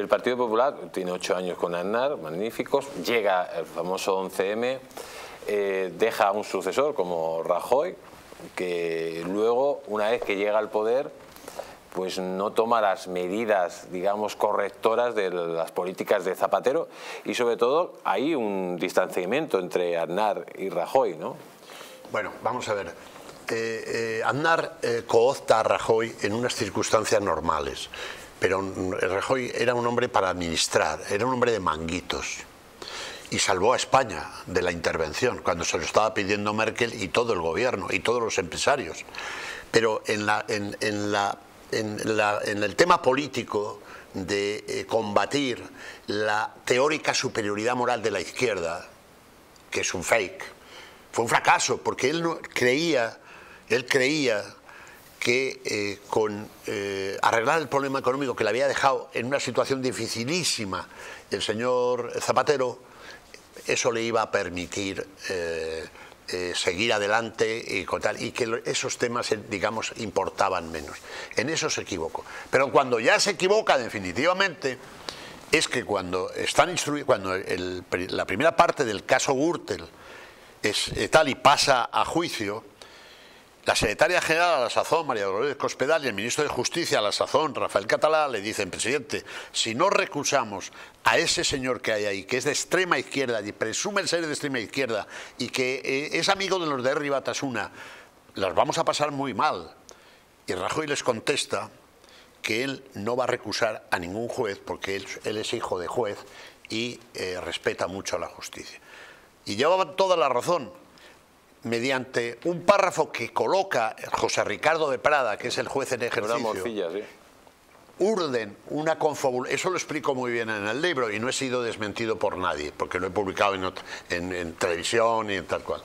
El Partido Popular tiene ocho años con Aznar, magníficos, llega el famoso 11M, eh, deja un sucesor como Rajoy, que luego, una vez que llega al poder, pues no toma las medidas, digamos, correctoras de las políticas de Zapatero y sobre todo hay un distanciamiento entre Aznar y Rajoy, ¿no? Bueno, vamos a ver. Eh, eh, Aznar eh, coopta a Rajoy en unas circunstancias normales, pero Rajoy era un hombre para administrar, era un hombre de manguitos y salvó a España de la intervención cuando se lo estaba pidiendo Merkel y todo el gobierno y todos los empresarios. Pero en, la, en, la el tema político de eh, combatir la teórica superioridad moral de la izquierda, que es un fake, fue un fracaso, porque él no creía, él creía que eh, con eh, arreglar el problema económico que le había dejado en una situación dificilísima el señor Zapatero, eso le iba a permitir eh, seguir adelante y, y que esos temas, digamos, importaban menos. En eso se equivocó. Pero cuando ya se equivoca definitivamente, es que cuando están instruidos, cuando la primera parte del caso Gürtel es tal y pasa a juicio, la secretaria general a la sazón, María Dolores Cospedal, y el ministro de Justicia a la sazón, Rafael Catalá, le dicen, presidente, si no recusamos a ese señor que hay ahí, que es de extrema izquierda y presume ser de extrema izquierda y que eh, es amigo de los de Ribatasuna, las vamos a pasar muy mal. Y Rajoy les contesta que él no va a recusar a ningún juez porque él, es hijo de juez y eh, respeta mucho a la justicia. Y llevaba toda la razón mediante un párrafo que coloca José Ricardo de Prada, que es el juez en ejercicio, una morcilla, sí. urden una confabulación, eso lo explico muy bien en el libro y no he sido desmentido por nadie, porque lo he publicado en, televisión y en tal cual.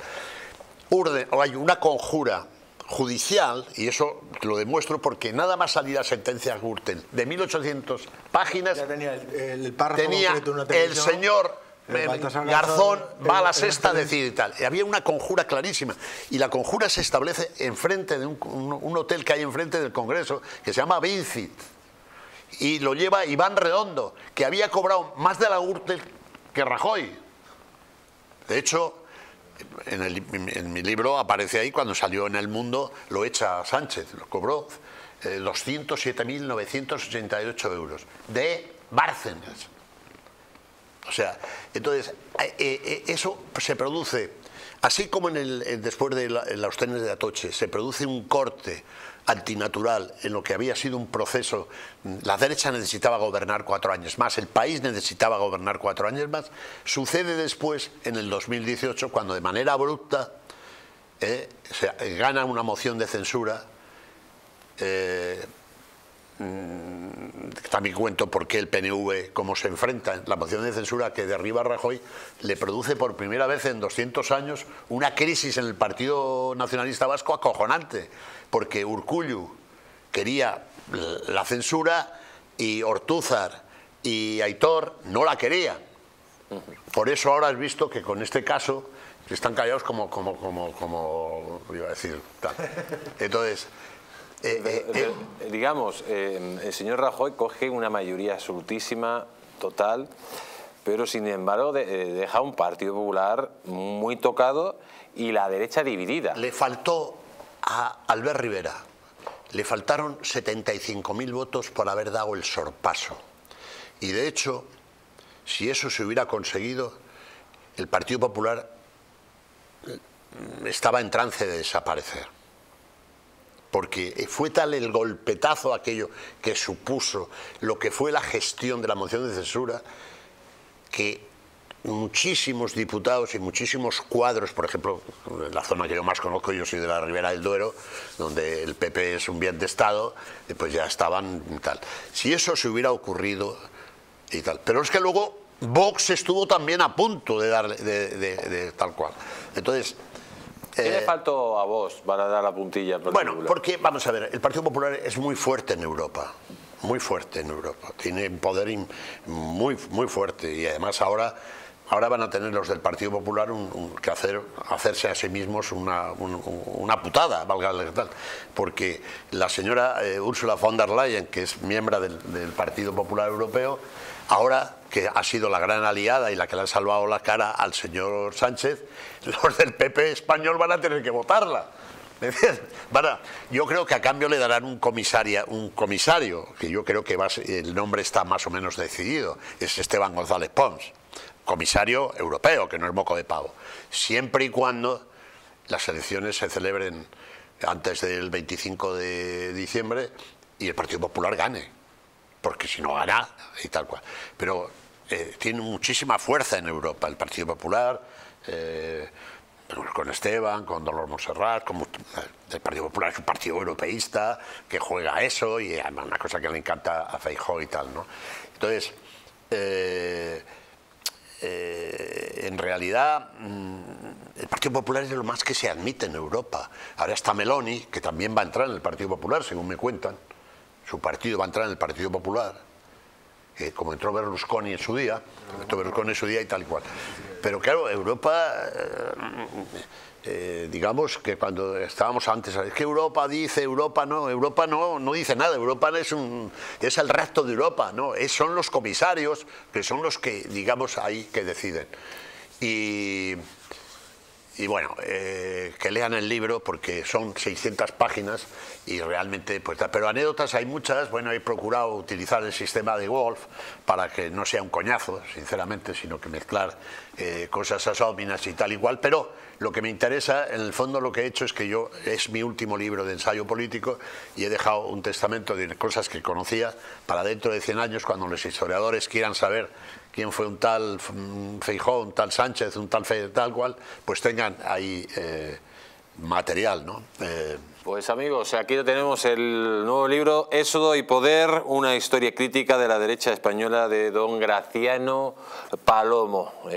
Urden, o hay una conjura judicial, y eso lo demuestro porque nada más salir la sentencia Gürtel de 1800 páginas, ya tenía el, párrafo tenía el señor Garzón va a la sexta, decir y tal. había una conjura clarísima. Y la conjura se establece enfrente de un, hotel que hay enfrente del Congreso, que se llama Vincit. Y lo lleva Iván Redondo, que había cobrado más de la Gürtel que Rajoy. De hecho, en, mi libro aparece ahí, cuando salió en El Mundo, lo echa Sánchez, lo cobró eh, 207.988 euros de Bárcenas. O sea, entonces, eh, eh, eh, eso se produce, así como en el, después de la, los trenes de Atoche, se produce un corte antinatural en lo que había sido un proceso, la derecha necesitaba gobernar cuatro años más, el país necesitaba gobernar cuatro años más, sucede después, en el 2018, cuando de manera abrupta se gana una moción de censura también cuento por qué el PNV, cómo se enfrenta en la moción de censura que derriba a Rajoy, le produce por primera vez en 200 años una crisis en el Partido Nacionalista Vasco acojonante, porque Urcullu quería la censura y Ortúzar y Aitor no la querían. Por eso ahora has visto que con este caso están callados como, como, como, como iba a decir. Entonces, eh, eh, eh, digamos, el señor Rajoy coge una mayoría absolutísima, total, pero sin embargo deja un Partido Popular muy tocado y la derecha dividida. Le faltó a Albert Rivera, le faltaron 75.000 votos por haber dado el sorpaso. Y de hecho, si eso se hubiera conseguido, el Partido Popular estaba en trance de desaparecer porque fue tal el golpetazo aquello que supuso lo que fue la gestión de la moción de censura que muchísimos diputados y muchísimos cuadros, por ejemplo, en la zona que yo más conozco, yo soy de la Ribera del Duero, donde el PP es un bien de Estado, pues ya estaban tal. Si eso se hubiera ocurrido y tal. Pero es que luego Vox estuvo también a punto de darle de tal cual. Entonces, ¿Qué le eh, faltó a vos para dar la puntilla? Bueno, porque, vamos a ver, el Partido Popular es muy fuerte en Europa, muy fuerte en Europa, tiene un poder muy, muy fuerte y además ahora ahora van a tener los del Partido Popular que hacer, hacerse a sí mismos una, una putada, valga la tal, porque la señora eh, Ursula von der Leyen, que es miembro del, Partido Popular Europeo, ahora que ha sido la gran aliada y la que le ha salvado la cara al señor Sánchez, los del PP español van a tener que votarla. yo creo que a cambio le darán un, comisaria, un comisario, que yo creo que el nombre está más o menos decidido, es Esteban González Pons comisario europeo, que no es moco de pavo, siempre y cuando las elecciones se celebren antes del 25 de diciembre y el Partido Popular gane, porque si no gana y tal cual. Pero eh, tiene muchísima fuerza en Europa el Partido Popular, eh, con Esteban, con Dolor Monserrat, como el Partido Popular es un partido europeísta que juega eso y además una cosa que le encanta a Feijóo y tal, ¿no? Entonces, eh, eh, en realidad mm, el Partido Popular es lo más que se admite en Europa. Ahora está Meloni, que también va a entrar en el Partido Popular, según me cuentan. Su partido va a entrar en el Partido Popular, como entró Berlusconi en su día, entró Berlusconi en su día y tal y cual. Pero claro, Europa... Eh, eh, digamos que cuando estábamos antes, es que Europa dice, Europa no, Europa no, no dice nada, Europa es, un, es el resto de Europa, no, es, son los comisarios que son los que, digamos, ahí que deciden. Y, y bueno, eh, que lean el libro porque son 600 páginas y realmente, pues, pero anécdotas hay muchas, bueno, he procurado utilizar el sistema de Wolf para que no sea un coñazo, sinceramente, sino que mezclar eh, cosas asóminas y tal igual, pero lo que me interesa, en el fondo lo que he hecho es que yo, es mi último libro de ensayo político y he dejado un testamento de cosas que conocía para dentro de 100 años, cuando los historiadores quieran saber quién fue un tal Feijó, un tal Sánchez, un tal Fe, tal cual, pues tengan ahí eh, material, ¿no? Eh, pues amigos, aquí tenemos el nuevo libro Éxodo y Poder, una historia crítica de la derecha española de don Graciano Palomo.